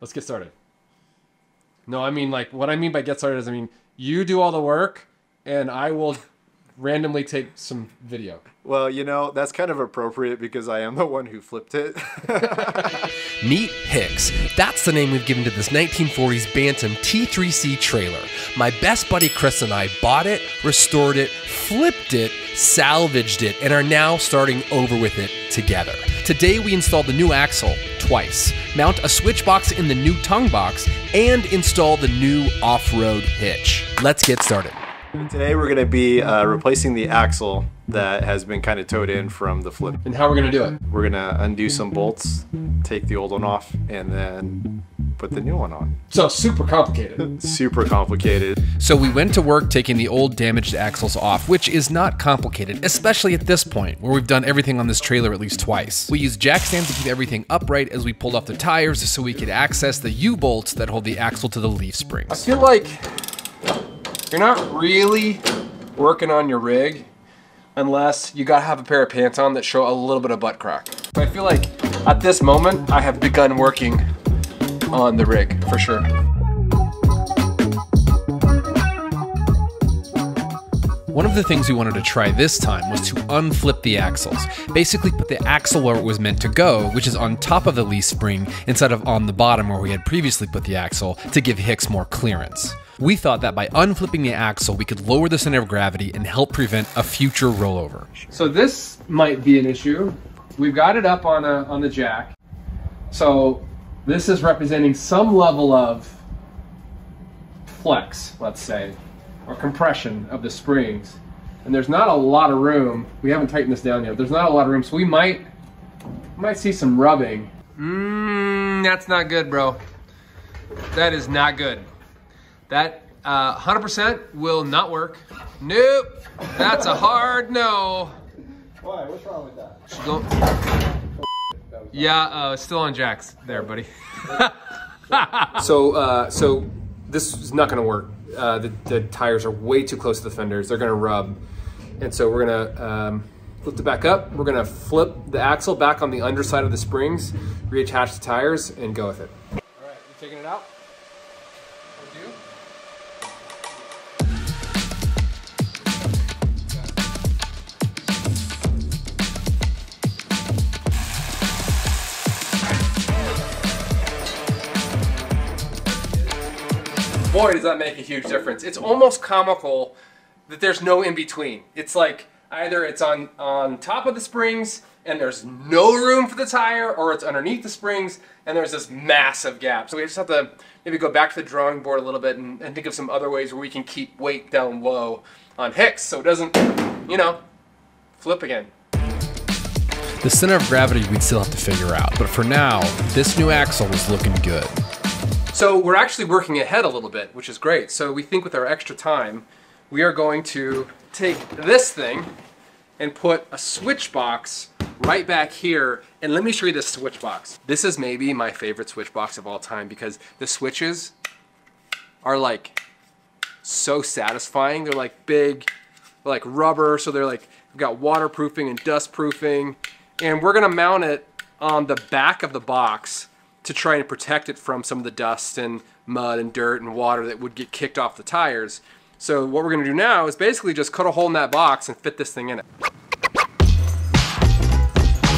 Let's get started. No, I mean like what I mean by get started is I mean you do all the work and I will randomly take some video. Well, you know, that's kind of appropriate because I am the one who flipped it. Meet Hicks. That's the name we've given to this 1940s Bantam T3C trailer. My best buddy Chris and I bought it, restored it, flipped it, salvaged it, and are now starting over with it together. Today we install the new axle twice, mount a switch box in the new tongue box, and install the new off-road hitch. Let's get started. Today we're going to be uh, replacing the axle that has been kind of towed in from the flip. And how we're gonna do it? We're going to undo some bolts, take the old one off, and then put the new one on. So super complicated. Super complicated. So we went to work taking the old damaged axles off, which is not complicated, especially at this point, where we've done everything on this trailer at least twice. We used jack stands to keep everything upright as we pulled off the tires so we could access the U-bolts that hold the axle to the leaf springs. I feel like you're not really working on your rig unless you gotta have a pair of pants on that show a little bit of butt crack. So I feel like at this moment I have begun working on the rig for sure. One of the things we wanted to try this time was to unflip the axles. Basically put the axle where it was meant to go, which is on top of the leaf spring instead of on the bottom where we had previously put the axle to give Hicks more clearance. We thought that by unflipping the axle, we could lower the center of gravity and help prevent a future rollover. So this might be an issue. We've got it up on a on the jack. So this is representing some level of flex, let's say, or compression of the springs. And there's not a lot of room. We haven't tightened this down yet. There's not a lot of room, so we might might see some rubbing. Mmm, that's not good, bro. That is not good. That uh, 100% will not work. Nope. That's a hard no. Why? What's wrong with that? Yeah, uh, still on jacks there, buddy. so, uh, so this is not going to work. Uh, the, the tires are way too close to the fenders. They're going to rub, and so we're going to um, lift it back up. We're going to flip the axle back on the underside of the springs, reattach the tires, and go with it. Boy, does that make a huge difference. It's almost comical that there's no in between. It's like either it's on, on top of the springs and there's no room for the tire, or it's underneath the springs and there's this massive gap. So we just have to maybe go back to the drawing board a little bit and, and think of some other ways where we can keep weight down low on Hicks so it doesn't, you know, flip again. The center of gravity we'd still have to figure out, but for now, this new axle is looking good. So we're actually working ahead a little bit, which is great. So we think with our extra time, we are going to take this thing and put a switch box right back here. And let me show you this switch box. This is maybe my favorite switch box of all time because the switches are like so satisfying. They're like big, like rubber, so they're like we've got waterproofing and dust proofing. And we're gonna mount it on the back of the box to try and protect it from some of the dust and mud and dirt and water that would get kicked off the tires. So what we're gonna do now is basically just cut a hole in that box and fit this thing in it.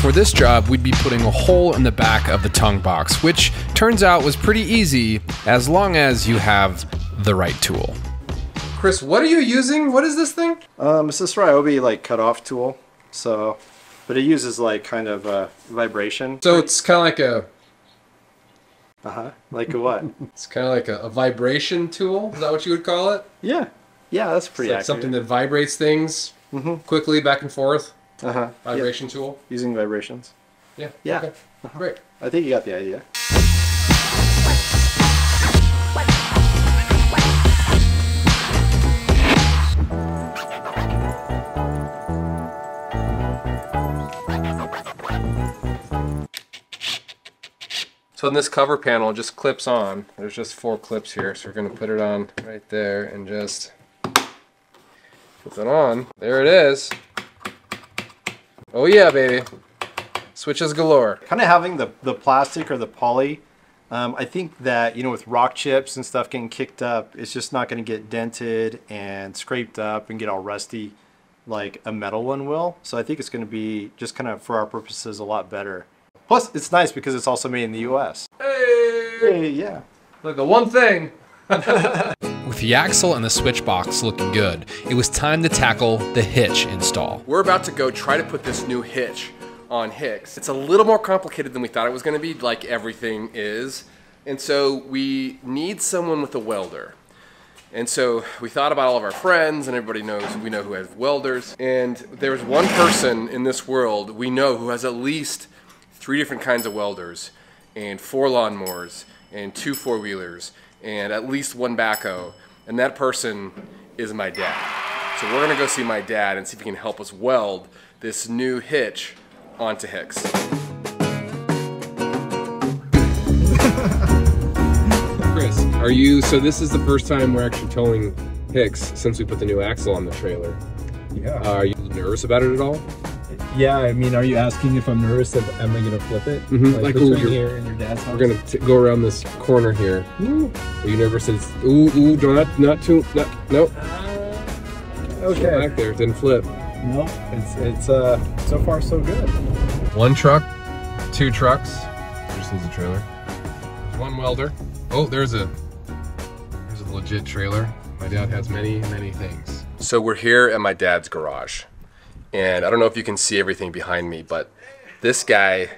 For this job, we'd be putting a hole in the back of the tongue box, which turns out was pretty easy as long as you have the right tool. Chris, what are you using? What is this thing? Um, it's this Ryobi like cutoff tool. So, but it uses like kind of uh, vibration. So it's kind of like a Uh huh. Like a what? it's kind of like a, a vibration tool. Is that what you would call it? yeah. Yeah, that's pretty It's like accurate. something that vibrates things quickly back and forth. Uh huh. Vibration tool. Using vibrations. Yeah. Yeah. Okay. Great. I think you got the idea. So in this cover panel, just clips on. There's just four clips here, so we're gonna put it on right there and just put it on. There it is. Oh yeah, baby. Switches galore. Kind of having the the plastic or the poly Um, I think that you know with rock chips and stuff getting kicked up, it's just not going to get dented and scraped up and get all rusty like a metal one will. So I think it's going to be just kind of for our purposes a lot better. Plus, it's nice because it's also made in the U.S. Hey! Hey, yeah. Look, the one thing. With the axle and the switch box looking good, it was time to tackle the hitch install. We're about to go try to put this new hitch on Hicks. It's a little more complicated than we thought it was going to be, like everything is. And so we need someone with a welder. And so we thought about all of our friends, and everybody knows we know who has welders. And there's one person in this world we know who has at least three different kinds of welders, and four lawnmowers, and two four wheelers, and at least one backhoe. And that person is my dad. So we're gonna go see my dad and see if he can help us weld this new hitch onto Hicks. Chris, are you, so this is the first time we're actually towing Hicks since we put the new axle on the trailer. Yeah. Uh, are you nervous about it at all? Yeah, I mean, are you asking if I'm nervous? If, am I gonna flip it? Mhm, like, ooh, between you're- here and your dad's house? We're gonna t- go around this corner here. Are you nervous? It's, ooh, ooh, do not, not too, not, nope. Okay. Back there, didn't flip. No, it's it's uh so far so good. One truck, two trucks. Just needs a trailer. One welder. Oh, there's a there's a legit trailer. My dad has many, many things. So we're here at my dad's garage. And I don't know if you can see everything behind me, but this guy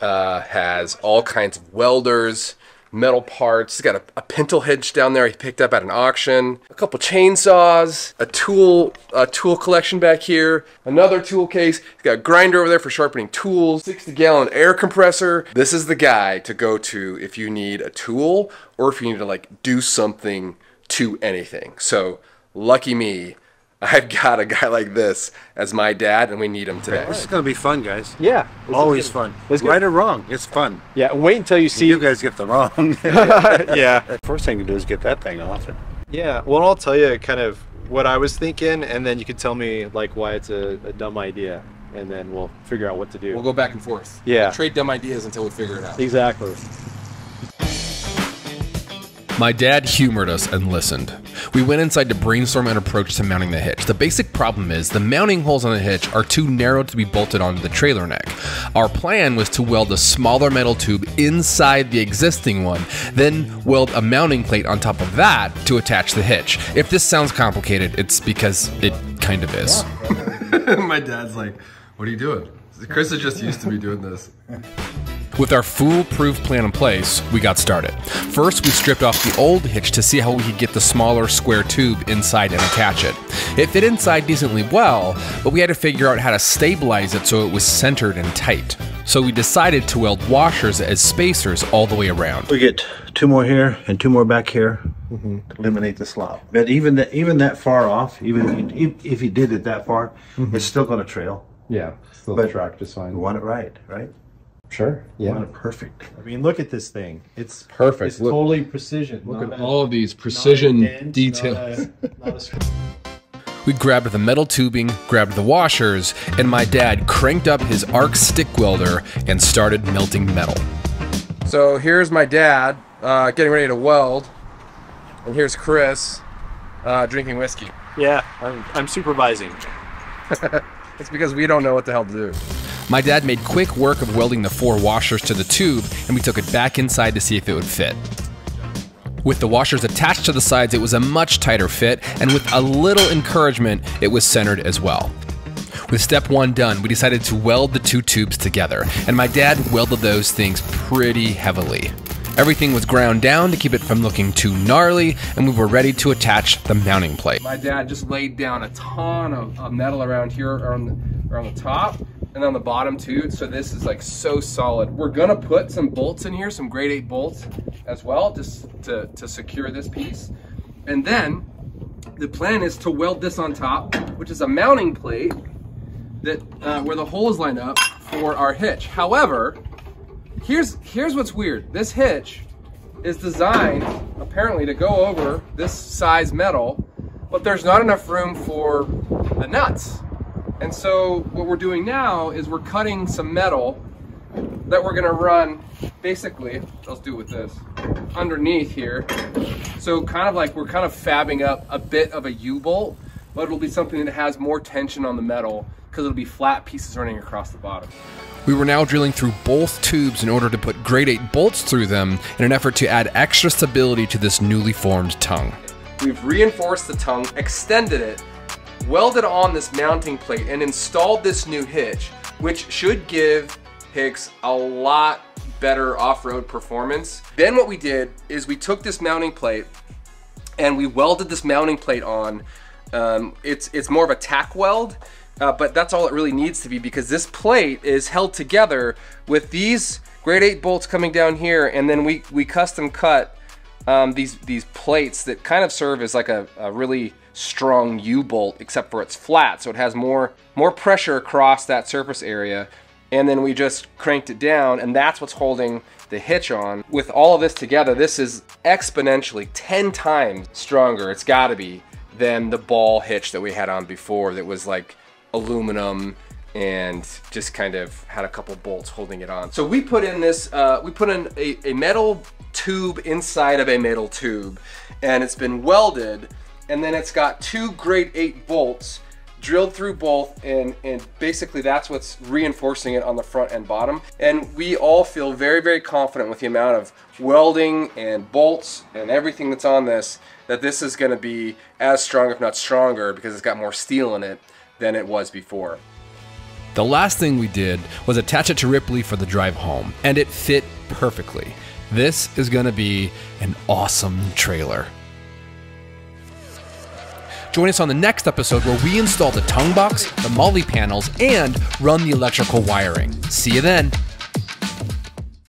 uh, has all kinds of welders, metal parts. He's got a, a pintle hitch down there he picked up at an auction, a couple chainsaws, a tool a tool collection back here, another tool case. He's got a grinder over there for sharpening tools, 60 gallon air compressor. This is the guy to go to if you need a tool or if you need to like do something to anything. So lucky me. I've got a guy like this as my dad, and we need him today. This is gonna be fun, guys. Yeah. Always fun. Let's right or wrong, it's fun. Yeah. Wait until you see. You guys get the wrong. yeah. First thing to do is get that thing off. Yeah. Well, I'll tell you kind of what I was thinking, and then you can tell me like why it's a, a dumb idea, and then we'll figure out what to do. We'll go back and forth. Yeah. We'll trade dumb ideas until we figure it out. exactly. My dad humored us and listened. We went inside to brainstorm an approach to mounting the hitch. The basic problem is the mounting holes on the hitch are too narrow to be bolted onto the trailer neck. Our plan was to weld a smaller metal tube inside the existing one, then weld a mounting plate on top of that to attach the hitch. If this sounds complicated, it's because it kind of is. My dad's like, "What are you doing?" Chris is just used to me doing this. With our foolproof plan in place, we got started. First, we stripped off the old hitch to see how we could get the smaller square tube inside and attach it. It fit inside decently well, but we had to figure out how to stabilize it so it was centered and tight. So we decided to weld washers as spacers all the way around. We get two more here and two more back here mm-hmm. to eliminate the slop. But even that, even that far off, even if you, if you did it that far, mm-hmm. it's still gonna trail. Yeah, still But- track just You fine. want it right, right? Sure. Yeah. want it perfect. I mean, look at this thing. It's Perfect. It's Look- totally precision. Look Not at a- all of these not a precision dent, details. Not a, not a. We grabbed the metal tubing, grabbed the washers, and my dad cranked up his arc stick welder and started melting metal. So here's my dad uh, getting ready to weld, and here's Chris uh, drinking whiskey. yeah, I'm, I'm supervising. It's because we don't know what the hell to do. My dad made quick work of welding the four washers to the tube, and we took it back inside to see if it would fit. With the washers attached to the sides, it was a much tighter fit, and with a little encouragement, it was centered as well. With step one done, we decided to weld the two tubes together, and my dad welded those things pretty heavily. Everything was ground down to keep it from looking too gnarly, and we were ready to attach the mounting plate. My dad just laid down a ton of, of metal around here, around the, around the top, and on the bottom too. So this is like so solid. We're gonna put some bolts in here, some grade eight bolts as well, just to, to secure this piece. And then the plan is to weld this on top, which is a mounting plate that uh, where the holes line up for our hitch. However, here's here's what's weird. This hitch is designed apparently to go over this size metal, but there's not enough room for the nuts. And so what we're doing now is we're cutting some metal that we're gonna run basically, let's do it with this, underneath here. So kind of like we're kind of fabbing up a bit of a U-bolt, but it'll be something that has more tension on the metal because it'll be flat pieces running across the bottom. We were now drilling through both tubes in order to put grade 8 bolts through them in an effort to add extra stability to this newly formed tongue. We've reinforced the tongue, extended it, welded on this mounting plate, and installed this new hitch, which should give Hicks a lot better off-road performance. Then what we did is we took this mounting plate and we welded this mounting plate on. Um, it's, it's more of a tack weld, uh, but that's all it really needs to be because this plate is held together with these grade 8 bolts coming down here and then we, we custom cut um, these these plates that kind of serve as like a, a really strong U-bolt except for it's flat so it has more more pressure across that surface area. And then we just cranked it down and that's what's holding the hitch on. With all of this together this is exponentially 10 times stronger. It's gotta be than the ball hitch that we had on before that was like aluminum and just kind of had a couple bolts holding it on. So we put in this, uh, we put in a, a metal tube inside of a metal tube and it's been welded and then it's got two grade 8 bolts drilled through both and, and basically that's what's reinforcing it on the front and bottom and we all feel very very confident with the amount of welding and bolts and everything that's on this that this is going to be as strong if not stronger because it's got more steel in it than it was before. The last thing we did was attach it to Ripley for the drive home, and it fit perfectly. This is going to be an awesome trailer. Join us on the next episode where we install the tongue box, the MOLLE panels, and run the electrical wiring. See you then.